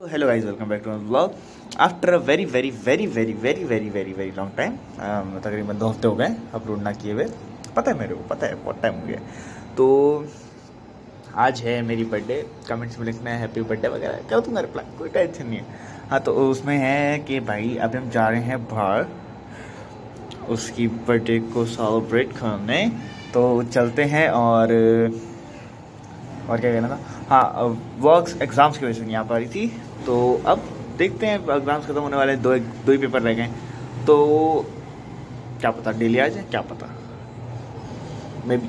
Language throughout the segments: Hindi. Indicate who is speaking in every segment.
Speaker 1: Hello guys welcome back to my blog after a very very very very very very very very long time तकरीबन दो हफ़्ते हो गए अपलोड ना किए हुए। पता है मेरे को, पता है, बहुत टाइम हो गया तो आज है मेरी बर्थडे कमेंट्स में लिखना है हैप्पी बर्थडे वगैरह, क्या दूँगा रिप्लाई कोई टेंशन नहीं है। हाँ तो उसमें है कि भाई, अभी हम जा रहे हैं बाहर, उसकी बर्थडे को सेलिब्रेट करने। तो चलते हैं और और क्या कहना था? हाँ वर्क्स एग्ज़ाम्स की वजह से नहीं आ पा रही थी। तो अब देखते हैं एग्ज़ाम्स खत्म होने वाले दो दो ही पेपर रह गए तो क्या पता, डेली आ जाए, क्या पता। Maybe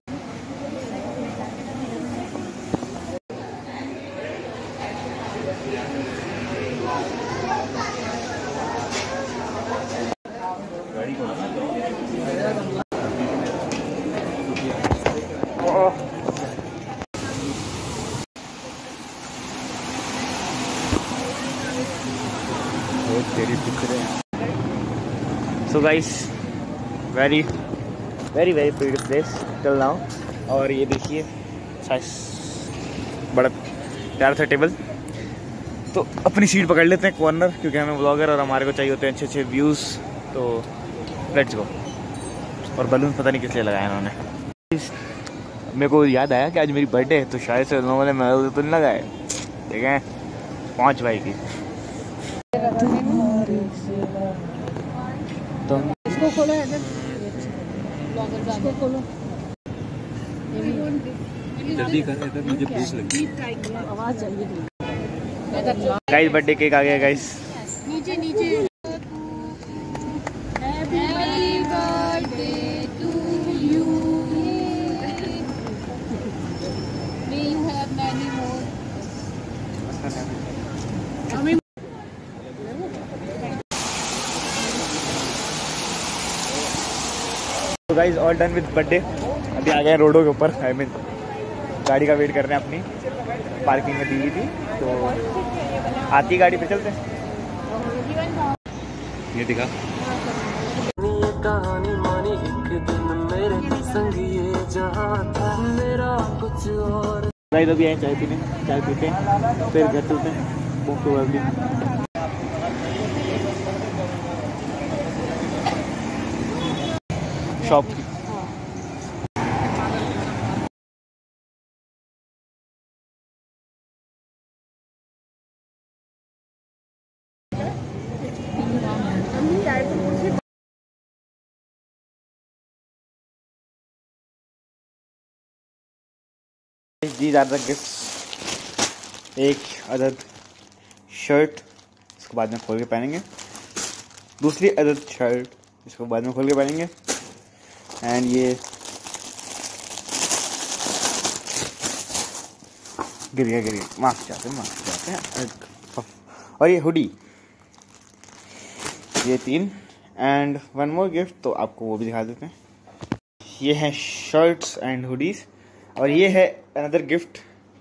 Speaker 1: still. तेरी दिख रहे हैं। So guys very very very beautiful place till now और ये देखिए बड़ा प्यारा था टेबल तो अपनी सीट पकड़ लेते हैं कॉर्नर क्योंकि हमें ब्लॉगर और हमारे को चाहिए होते हैं अच्छे अच्छे व्यूज़ तो लेट्स गो और बलून पता नहीं किस लिए लगाए इन्होंने. मेरे को याद आया कि आज मेरी बर्थडे है तो शायद से लोगों ने मैं तो नहीं लगाए. ठीक है? पाँच भाई की. तो
Speaker 2: इसको खोलो इसको खोलो।
Speaker 3: जल्दी कर इधर मुझे भूख लगी।
Speaker 2: आवाज़ चाहिए
Speaker 1: गाइस बर्थडे केक आ गया गाइस
Speaker 2: नीचे नीचे
Speaker 1: तो guys all done with birthday अभी आ गए रोडों के ऊपर आई मीन गाड़ी का वेट कर रहे हैं अपनी। पार्किंग में दी हुई थी तो आती गाड़ी पे चलते
Speaker 3: ये दिखा।
Speaker 4: कहानी मानी एक दिन मेरे संग था मेरा कुछ और।
Speaker 1: गाइस अभी आए चाय पीने चाय पीते हैं फिर घर चलते हैं बुक टू अगली शॉप की। जी ज़्यादा गिफ्ट, एक अदद शर्ट, इसको बाद में खोल के पहनेंगे। दूसरी अदद शर्ट, इसको बाद में खोल के पहनेंगे। एंड ये गिर गया गिर गया। मास्क चाहते हैं मास्क चाहते हैं। और ये हुडी। ये तीन। एंड वन मोर गिफ्ट तो आपको वो भी दिखा देते हैं। ये है शर्ट्स एंड हुडीज और ये है अनदर गिफ्ट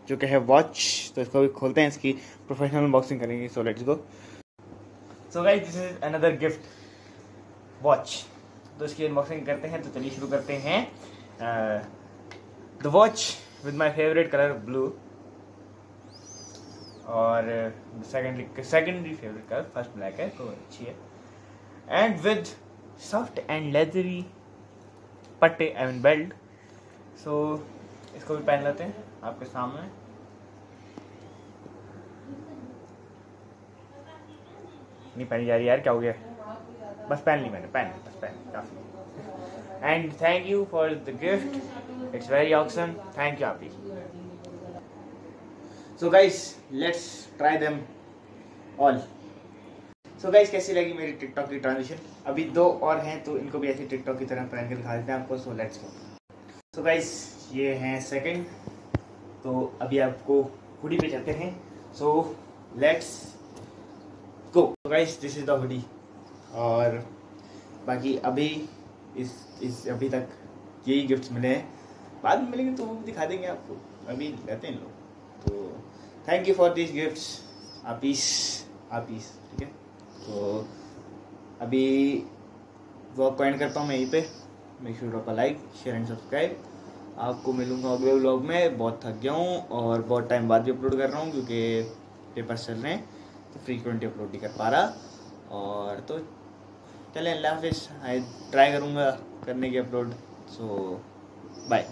Speaker 1: जो कि है वॉच तो इसको भी खोलते हैं, इसकी प्रोफेशनल अनबॉक्सिंग करेंगे। So let's go so guys this is another gift watch तो इसकी अनबॉक्सिंग करते हैं तो चलिए शुरू करते हैं। The watch with my favourite colour blue और secondly secondary favourite colour first black है तो अच्छी है। And with soft and leathery पट्टे आई मीन बेल्ट सो इसको भी पहन लेते हैं, आपके सामने। नहीं पहनी जा रही यार, क्या हो गया? बस पहन ली मैंने पहन बस पहन काफ़ी। And thank you for the gift it's very awesome thank you आपकी so guys let's try them all so guys कैसी लगी मेरी टिकटॉक की ट्रांजिशन अभी दो और हैं तो इनको भी ऐसे टिकटॉक की तरह पहन के दिखा देते हैं आपको सो लेट्स गो सो गाइस ये हैं सेकंड तो अभी आपको हुडी पे चलते हैं. So let's go guys this is the hoodie और बाकी अभी इस इस अभी तक यही गिफ्ट्स मिले हैं। बाद में मिलेंगे तो वो दिखा देंगे आपको। अभी रहते हैं लोग। तो thank you for this gifts आपीस आपीस ठीक है? तो अभी व्लॉग को करता हूँ मैं यहीं पे। Make sure drop a like share and subscribe आपको मिलूँगा अगले व्लॉग में। बहुत थक गया हूँ और बहुत टाइम बाद भी अपलोड कर रहा हूँ क्योंकि पेपर्स चल रहे हैं। तो फ्रीक्वेंटली अपलोड नहीं कर पा रहा। और तो चलें अल्लाह हाफिज़ ट्राई करूँगा करने की अपलोड सो बाय